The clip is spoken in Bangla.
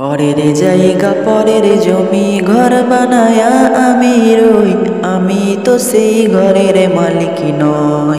পরের জায়গা পরের জমি ঘর বানায়া আমি রই। আমি তো সেই ঘরের মালিক নয়